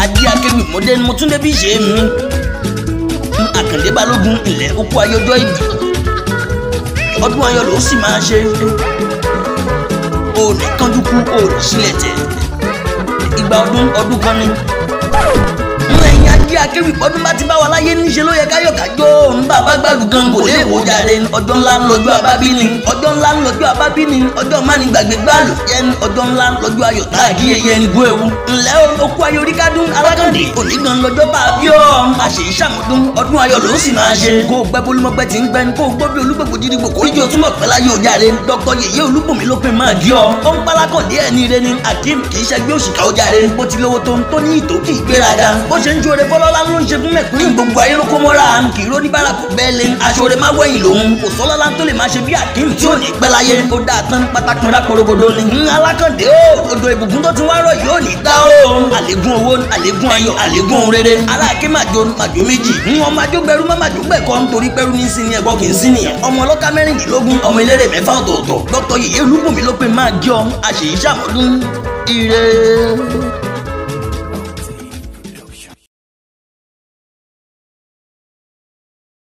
adé akéwì mọ́dé ni mo tún débi ṣe é mi àkàndé balógun ilẹ̀ òkú ayọjọ́ ìbí ọdún ayọ̀ ló sì máa ṣe òòlù kánjú kú òòlù sílẹ̀ tẹ̀ ìgbà ọdún ọdún kan ni mú ẹ̀yin adé akéwì ọdún bá ti bá wa láyé níṣe ló yẹ káyọ̀ kájọ́ òun bàbá gbàlù gan kò lè wò jàre ọjọ́ ńlá ń lọ́jọ́ abábí ni ọjọ́ ńlá ń lọ́jọ́ abábí ni ọjọ́ mánìgbàgbé gbàlù yẹn ọjọ́ ńlá ń lọ́jọ́ ayọ̀ táàgì ẹ̀yẹ wáyé orí kádùn alákàndé òní gan lọ́jọ́ bá a bí ọ́ a ṣe ìṣàmọ́dún ọdún ayọ̀ ló sì máa ṣe. kó o gbẹ́ bolúmọ́gbẹ́ tí ń gbẹ́ ni kó o gbọ́ bí olúgbògbò dídìgbò kó yíyọ túmọ̀ pẹ́lá yóò jáde dr yèyé olúbùnmi ló pin máa di ọ. ó ń pálákọ̀dé ẹni rẹ ni akeem kì í ṣẹgbẹ́ òṣìkà ó jáde bó ti lówó tó ń tó ní ìtò kì í gbéraga bó ṣe ń ju ore fọlọ́lá ló ń ṣe fún mẹ̀kún ní àlégún owó àlégún ayọ̀ àlégún rere aláàkí màjò màjò méjì ń wọn màjò gbẹrú má màjò gbẹkọ nítorí pẹrú ní sinmi ẹgbọ kì í sinmi ọmọ ọlọ́ka mẹ́rìndínlógún ọmọ eléré mẹ́fà ọ̀tọ̀ọ̀tọ̀ dókítà yìí elúgbùnmi ló pe máa jọ àṣèyí sàmọ́dún ire.